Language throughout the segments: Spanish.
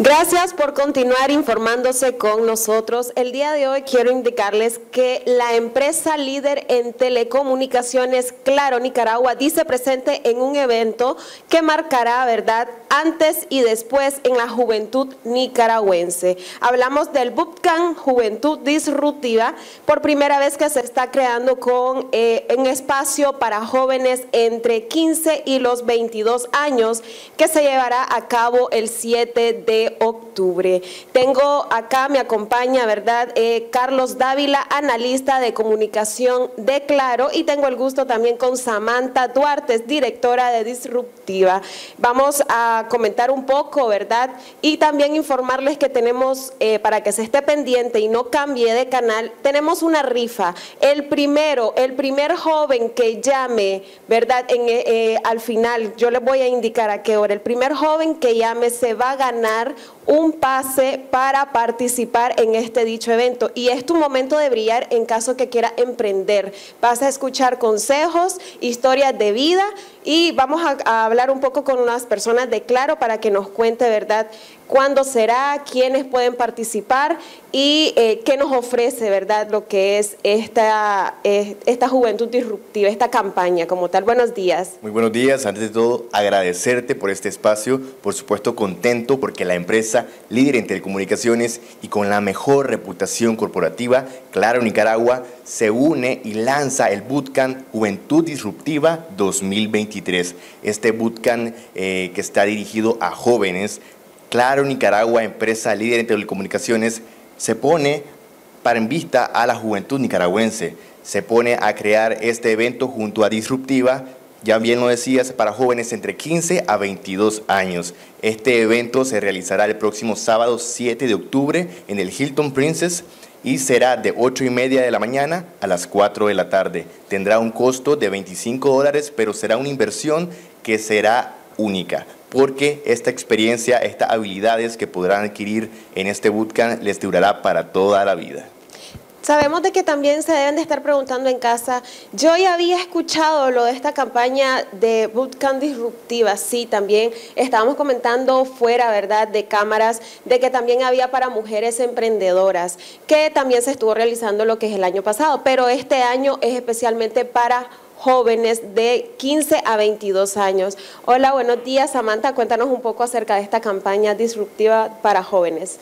Gracias por continuar informándose con nosotros. El día de hoy quiero indicarles que la empresa líder en telecomunicaciones Claro Nicaragua dice presente en un evento que marcará, ¿verdad?, antes y después en la juventud nicaragüense. Hablamos del Bootcamp Juventud Disruptiva, por primera vez que se está creando con eh, un espacio para jóvenes entre 15 y los 22 años que se llevará a cabo el 7 de octubre. Tengo acá, me acompaña, ¿verdad? Eh, Carlos Dávila, analista de comunicación de Claro, y tengo el gusto también con Samantha Duarte, directora de Disruptiva. Vamos a comentar un poco, ¿verdad? Y también informarles que tenemos, eh, para que se esté pendiente y no cambie de canal, tenemos una rifa. El primero, el primer joven que llame, ¿verdad? En, eh, al final, yo les voy a indicar a qué hora. El primer joven que llame se va a ganar un pase para participar en este dicho evento y es tu momento de brillar en caso que quiera emprender. Vas a escuchar consejos, historias de vida y vamos a, hablar un poco con unas personas de Claro para que nos cuente, ¿verdad?, cuándo será, quiénes pueden participar y eh, qué nos ofrece, ¿verdad?, lo que es esta, esta juventud disruptiva, esta campaña como tal. Buenos días. Muy buenos días. Antes de todo, agradecerte por este espacio. Por supuesto, contento porque la empresa líder en telecomunicaciones y con la mejor reputación corporativa, Claro Nicaragua, se une y lanza el Bootcamp Juventud Disruptiva 2023. Este Bootcamp eh, que está dirigido a jóvenes, Claro Nicaragua, empresa líder en telecomunicaciones, se pone para en vista a la juventud nicaragüense. Se pone a crear este evento junto a Disruptiva, ya bien lo decías, para jóvenes entre 15 a 22 años. Este evento se realizará el próximo sábado 7 de octubre en el Hilton Princess y será de 8 y media de la mañana a las 4 de la tarde. Tendrá un costo de 25 dólares, pero será una inversión que será única porque esta experiencia, estas habilidades que podrán adquirir en este bootcamp les durará para toda la vida. Sabemos de que también se deben de estar preguntando en casa, yo ya había escuchado lo de esta campaña de Bootcamp Disruptiva, sí, también estábamos comentando fuera, ¿verdad?, de cámaras, de que también había para mujeres emprendedoras, que también se estuvo realizando lo que es el año pasado, pero este año es especialmente para jóvenes de 15 a 22 años. Hola, buenos días, Samantha, cuéntanos un poco acerca de esta campaña disruptiva para jóvenes.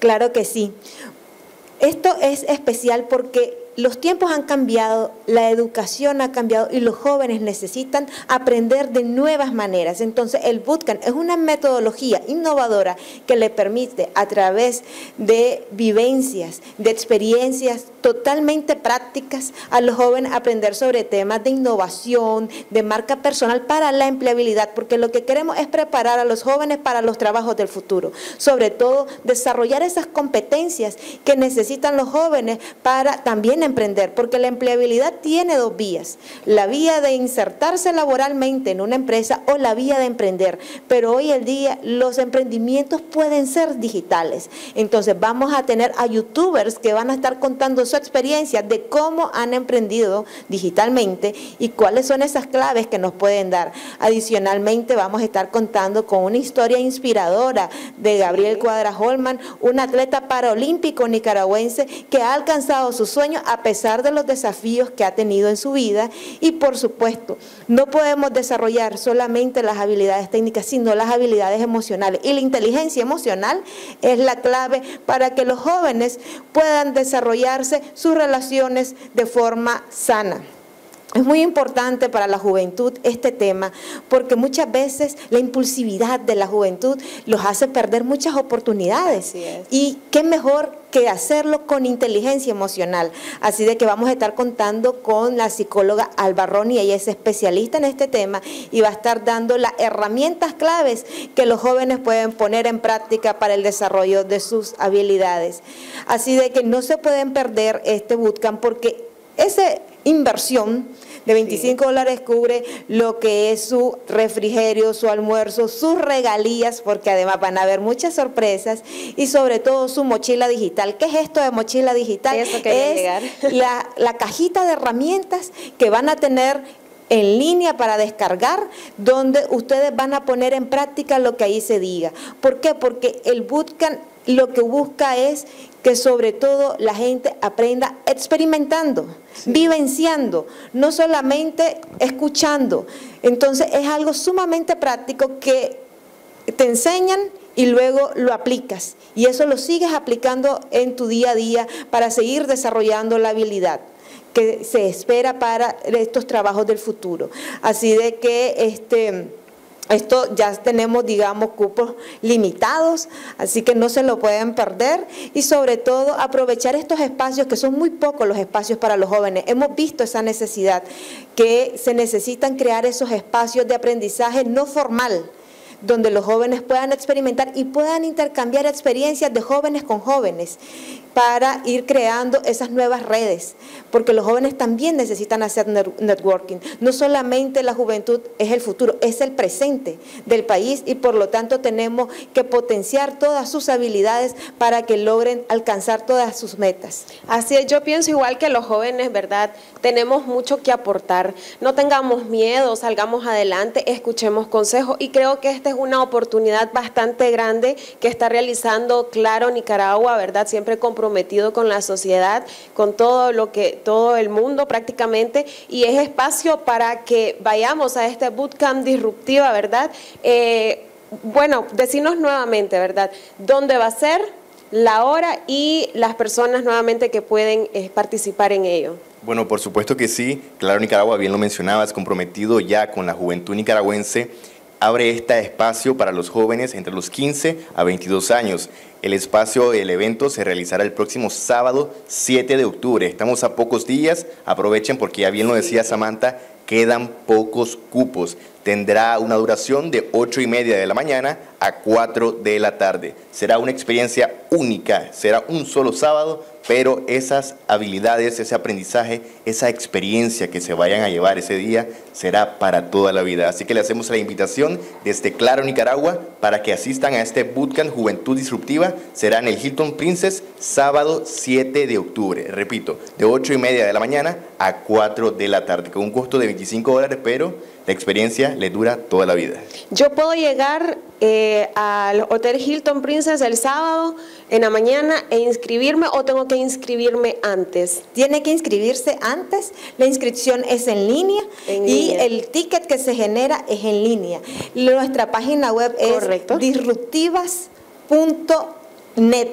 Claro que sí. Esto es especial porque los tiempos han cambiado, la educación ha cambiado y los jóvenes necesitan aprender de nuevas maneras. Entonces, el bootcamp es una metodología innovadora que le permite a través de vivencias, de experiencias totalmente prácticas a los jóvenes aprender sobre temas de innovación, de marca personal para la empleabilidad, porque lo que queremos es preparar a los jóvenes para los trabajos del futuro, sobre todo desarrollar esas competencias que necesitan los jóvenes para también emprender, porque la empleabilidad tiene dos vías, la vía de insertarse laboralmente en una empresa o la vía de emprender, pero hoy el día los emprendimientos pueden ser digitales, entonces vamos a tener a youtubers que van a estar contando su experiencia de cómo han emprendido digitalmente y cuáles son esas claves que nos pueden dar. Adicionalmente vamos a estar contando con una historia inspiradora de Gabriel Cuadra Holman, un atleta paralímpico nicaragüense que ha alcanzado su sueño a pesar de los desafíos que ha tenido en su vida y por supuesto no podemos desarrollar solamente las habilidades técnicas sino las habilidades emocionales y la inteligencia emocional es la clave para que los jóvenes puedan desarrollarse sus relaciones de forma sana. Es muy importante para la juventud este tema porque muchas veces la impulsividad de la juventud los hace perder muchas oportunidades. Y qué mejor que hacerlo con inteligencia emocional. Así de que vamos a estar contando con la psicóloga Alba Roni, ella es especialista en este tema y va a estar dando las herramientas claves que los jóvenes pueden poner en práctica para el desarrollo de sus habilidades. Así de que no se pueden perder este bootcamp porque esa inversión de 25 dólares cubre lo que es su refrigerio, su almuerzo, sus regalías, porque además van a haber muchas sorpresas y sobre todo su mochila digital. ¿Qué es esto de mochila digital? es la, la cajita de herramientas que van a tener en línea para descargar, donde ustedes van a poner en práctica lo que ahí se diga. ¿Por qué? Porque el bootcamp lo que busca es que sobre todo la gente aprenda experimentando, vivenciando, no solamente escuchando. Entonces es algo sumamente práctico que te enseñan y luego lo aplicas. Y eso lo sigues aplicando en tu día a día para seguir desarrollando la habilidad que se espera para estos trabajos del futuro. Así de que este esto ya tenemos, digamos, cupos limitados, así que no se lo pueden perder y sobre todo aprovechar estos espacios que son muy pocos los espacios para los jóvenes. Hemos visto esa necesidad, que se necesitan crear esos espacios de aprendizaje no formal donde los jóvenes puedan experimentar y puedan intercambiar experiencias de jóvenes con jóvenes para ir creando esas nuevas redes, porque los jóvenes también necesitan hacer networking. No solamente la juventud es el futuro, es el presente del país y por lo tanto tenemos que potenciar todas sus habilidades para que logren alcanzar todas sus metas. Así es, yo pienso igual que los jóvenes, ¿verdad? Tenemos mucho que aportar. No tengamos miedo, salgamos adelante, escuchemos consejos y creo que esta es una oportunidad bastante grande que está realizando Claro Nicaragua, ¿verdad? Siempre comprometido con la sociedad, con todo lo que, todo el mundo prácticamente, y es espacio para que vayamos a este bootcamp disruptiva, ¿verdad? Eh, bueno, decirnos nuevamente, ¿verdad? ¿Dónde va a ser? la hora y las personas nuevamente que pueden eh, participar en ello. Bueno, por supuesto que sí. Claro, Nicaragua, bien lo mencionabas, comprometido ya con la juventud nicaragüense abre este espacio para los jóvenes entre los 15 a 22 años. El espacio, el evento se realizará el próximo sábado 7 de octubre. Estamos a pocos días, aprovechen porque ya bien lo decía Samantha, quedan pocos cupos. Tendrá una duración de 8 y media de la mañana a 4 de la tarde. Será una experiencia única, será un solo sábado, pero esas habilidades, ese aprendizaje, esa experiencia que se vayan a llevar ese día será para toda la vida. Así que le hacemos la invitación desde Claro, Nicaragua, para que asistan a este Bootcamp Juventud Disruptiva. Será en el Hilton Princess, sábado 7 de octubre. Repito, de 8 y media de la mañana a 4 de la tarde, con un costo de 25 dólares, pero la experiencia le dura toda la vida. Yo puedo llegar eh, al Hotel Hilton Princess el sábado en la mañana e inscribirme o tengo que inscribirme antes? Tiene que inscribirse antes, la inscripción es en línea, y el ticket que se genera es en línea. Nuestra página web es disruptivas.net.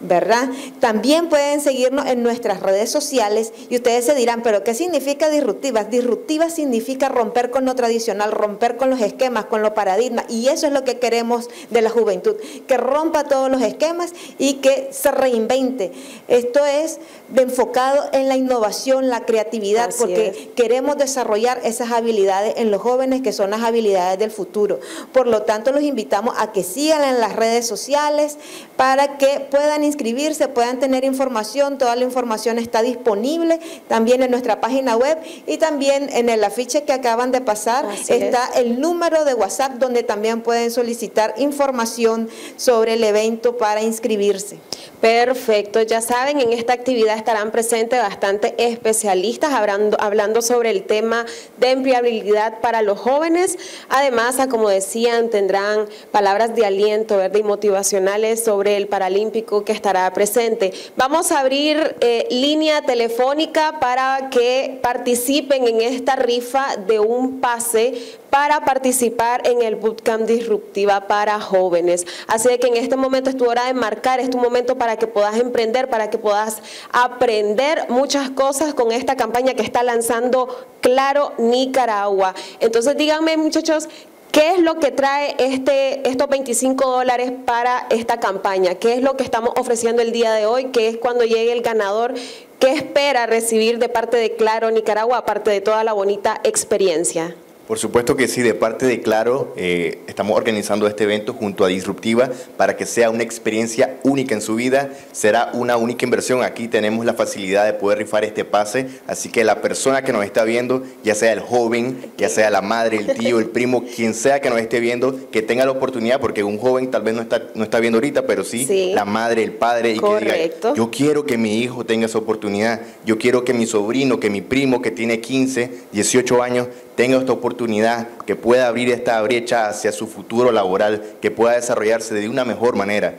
¿verdad? También pueden seguirnos en nuestras redes sociales y ustedes se dirán, pero ¿qué significa disruptivas? Disruptivas significa romper con lo tradicional, romper con los esquemas, con los paradigmas y eso es lo que queremos de la juventud, que rompa todos los esquemas y que se reinvente. Esto es enfocado en la innovación, la creatividad, porque queremos desarrollar esas habilidades en los jóvenes que son las habilidades del futuro. Por lo tanto, los invitamos a que sigan en las redes sociales para que puedan inscribirse, puedan tener información, toda la información está disponible también en nuestra página web y también en el afiche que acaban de pasar está el número de WhatsApp donde también pueden solicitar información sobre el evento para inscribirse. Perfecto, ya saben, en esta actividad estarán presentes bastantes especialistas hablando, hablando sobre el tema de empleabilidad para los jóvenes. Además, como decían, tendrán palabras de aliento y motivacionales sobre el Paralímpico que estará presente. Vamos a abrir eh, línea telefónica para que participen en esta rifa de un pase para participar en el Bootcamp Disruptiva para jóvenes. Así que en este momento es tu hora de marcar, es tu momento para que puedas emprender, para que puedas aprender muchas cosas con esta campaña que está lanzando Claro Nicaragua. Entonces díganme muchachos, ¿Qué es lo que trae este, estos 25 dólares para esta campaña? ¿Qué es lo que estamos ofreciendo el día de hoy? ¿Qué es cuando llegue el ganador? ¿Qué espera recibir de parte de Claro Nicaragua, aparte de toda la bonita experiencia? Por supuesto que sí, de parte de Claro, eh, estamos organizando este evento junto a Disruptiva para que sea una experiencia única en su vida, será una única inversión. Aquí tenemos la facilidad de poder rifar este pase, así que la persona que nos está viendo, ya sea el joven, ya sea la madre, el tío, el primo, quien sea que nos esté viendo, que tenga la oportunidad, porque un joven tal vez no está, no está viendo ahorita, pero sí, la madre, el padre, y que diga, yo quiero que mi hijo tenga esa oportunidad, yo quiero que mi sobrino, que mi primo que tiene 15, 18 años, tenga esta oportunidad, que pueda abrir esta brecha hacia su futuro laboral, que pueda desarrollarse de una mejor manera.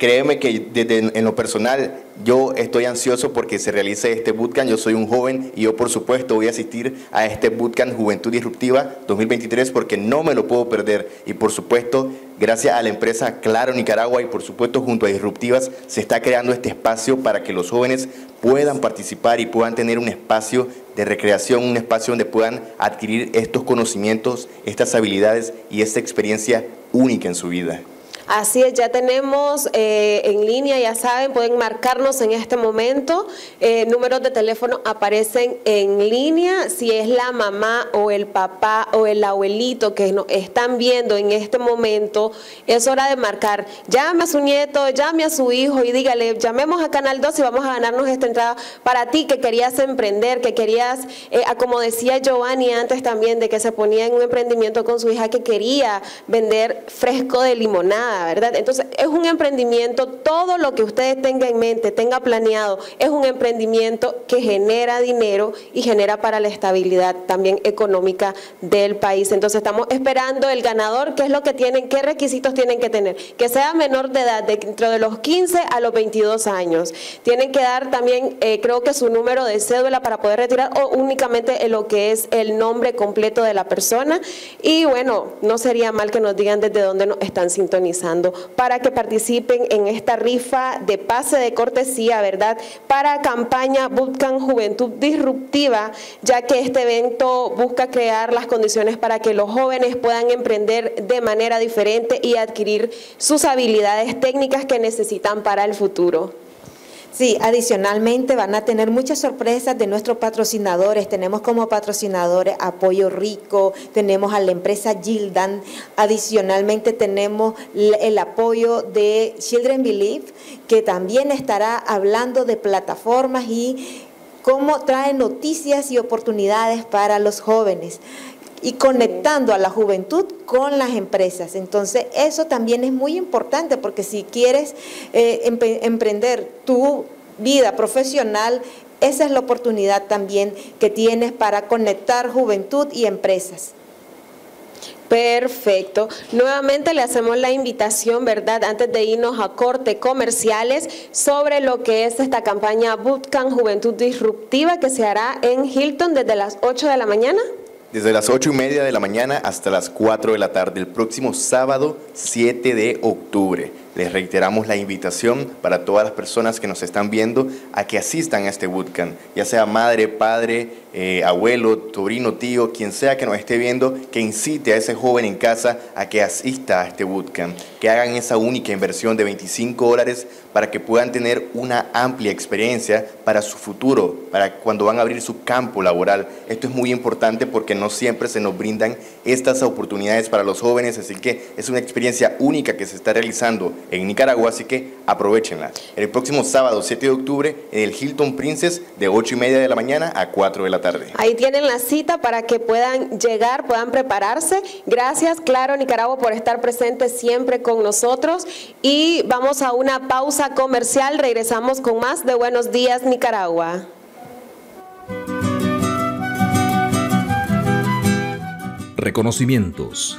Créeme que desde en lo personal yo estoy ansioso porque se realice este bootcamp. Yo soy un joven y yo por supuesto voy a asistir a este bootcamp Juventud Disruptiva 2023 porque no me lo puedo perder. Y por supuesto, gracias a la empresa Claro Nicaragua y por supuesto junto a Disruptivas se está creando este espacio para que los jóvenes puedan participar y puedan tener un espacio de recreación, un espacio donde puedan adquirir estos conocimientos, estas habilidades y esta experiencia única en su vida. Así es, ya tenemos eh, en línea, ya saben, pueden marcarnos en este momento. Eh, números de teléfono aparecen en línea. Si es la mamá o el papá o el abuelito que nos están viendo en este momento, es hora de marcar. Llame a su nieto, llame a su hijo y dígale, llamemos a Canal 2 y vamos a ganarnos esta entrada para ti que querías emprender, que querías, eh, como decía Giovanni antes también, de que se ponía en un emprendimiento con su hija que quería vender fresco de limonada ¿verdad? Entonces, es un emprendimiento, todo lo que ustedes tengan en mente, tenga planeado, es un emprendimiento que genera dinero y genera para la estabilidad también económica del país. Entonces, estamos esperando el ganador, qué es lo que tienen, qué requisitos tienen que tener, que sea menor de edad, dentro de los 15 a los 22 años. Tienen que dar también, eh, creo que su número de cédula para poder retirar o únicamente lo que es el nombre completo de la persona. Y bueno, no sería mal que nos digan desde dónde nos están sintonizando para que participen en esta rifa de pase de cortesía, ¿verdad? Para campaña Bootcamp Juventud Disruptiva, ya que este evento busca crear las condiciones para que los jóvenes puedan emprender de manera diferente y adquirir sus habilidades técnicas que necesitan para el futuro. Sí, adicionalmente van a tener muchas sorpresas de nuestros patrocinadores. Tenemos como patrocinadores Apoyo Rico, tenemos a la empresa Gildan, adicionalmente tenemos el apoyo de Children Believe, que también estará hablando de plataformas y cómo trae noticias y oportunidades para los jóvenes y conectando a la juventud con las empresas. Entonces, eso también es muy importante porque si quieres eh, emprender tu vida profesional, esa es la oportunidad también que tienes para conectar juventud y empresas. Perfecto. Nuevamente le hacemos la invitación, ¿verdad? Antes de irnos a corte comerciales sobre lo que es esta campaña Bootcamp Juventud Disruptiva que se hará en Hilton desde las 8 de la mañana. Desde las 8 y media de la mañana hasta las 4 de la tarde, el próximo sábado 7 de octubre. Les reiteramos la invitación para todas las personas que nos están viendo a que asistan a este bootcamp, ya sea madre, padre, eh, abuelo, sobrino, tío, quien sea que nos esté viendo, que incite a ese joven en casa a que asista a este bootcamp, que hagan esa única inversión de 25 dólares para que puedan tener una amplia experiencia para su futuro, para cuando van a abrir su campo laboral. Esto es muy importante porque no siempre se nos brindan estas oportunidades para los jóvenes, así que es una experiencia única que se está realizando en Nicaragua, así que aprovechenla. El próximo sábado 7 de octubre en el Hilton Princess de 8 y media de la mañana a 4 de la tarde. Ahí tienen la cita para que puedan llegar, puedan prepararse. Gracias, Claro Nicaragua, por estar presente siempre con nosotros. Y vamos a una pausa comercial. Regresamos con más de Buenos Días, Nicaragua. Reconocimientos,